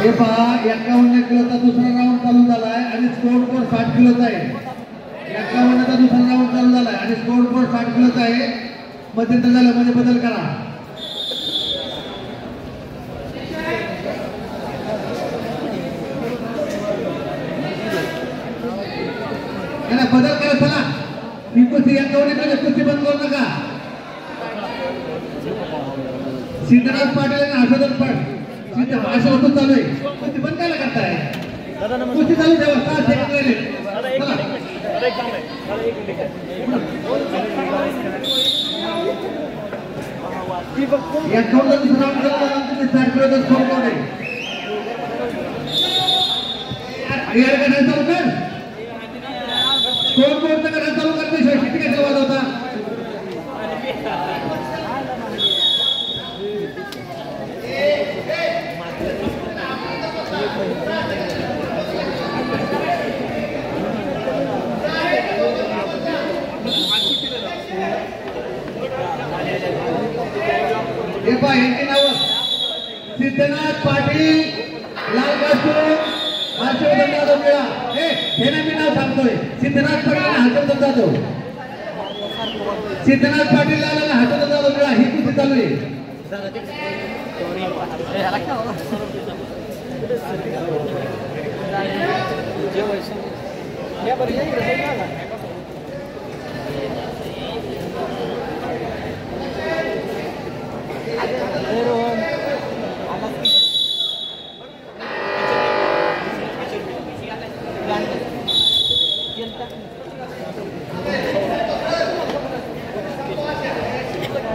हे पहा एक्कावन्न किलोचा दुसरा राऊंड चालू झालाय आणि स्कोर पण साठ किलोचा आहे. एक्कावन्नचा दुसरा राऊंड चालू झालाय आणि स्कोर पण साठ किलोचा आहे. मध्यंतर झालं म्हणजे बदल करा. बदल करा चला. ही कुस्ती एक्कावन्न किलो कुस्ती बंद करू सिद्धराज पाटील आणि हर्षवर्धन पाटील. अशा होतं चालू आहे. कुस्ती बंद काय करताय? कुस्ती चालू ठेवा. राहिले. दुसरा किलोचा स्कोर बोर्ड आहे यार का चालू कर स्कोर बोर्डचं करा चालू करते किती काय वाद होता हे पहा यांची नावं सिद्धनाथ पाटील लाल हर्षवर्धन जाधव मिळा. हे हे ना मी नाव सांगतोय. सिद्धनाथ पाटील हर्षवर्धन जाधव. सिद्धनाथ पाटील लाल हर्षवर्धन जाधव मिळा. ही कुस्ती चालू आहे.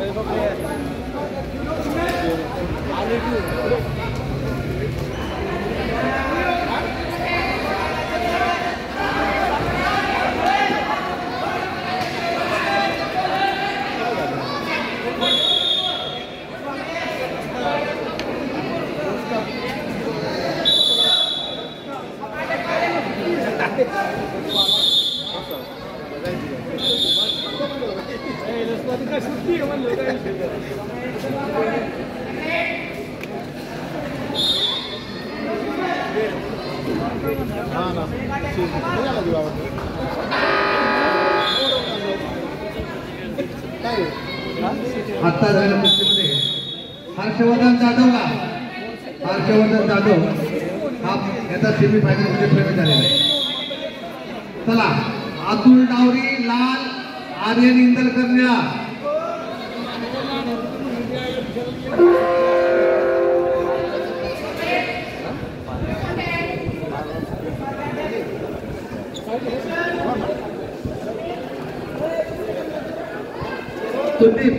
哎，我来。阿里姑。आत्ता झाल्या मुख्यमध्ये हर्षवर्धन जाधवला. हर्षवर्धन जाधव हा याचा सेमीफायनलमध्ये प्रवेश झालेला आहे. चला अतुल डावरी लाल आर्यन इंदलकर निळा सुदीप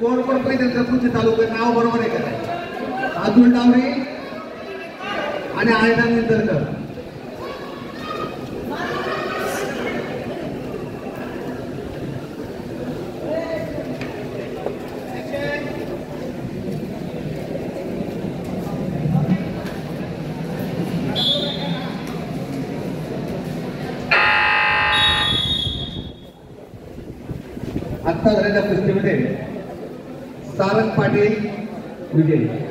कोण कोण पहिले जपूनचे चालू नाव बरोबर आहे का? अतुल डावरे आणि आयना निंदरकर आत्ता झालेल्या कुस्तीमध्ये सारंग पाटील विजयी.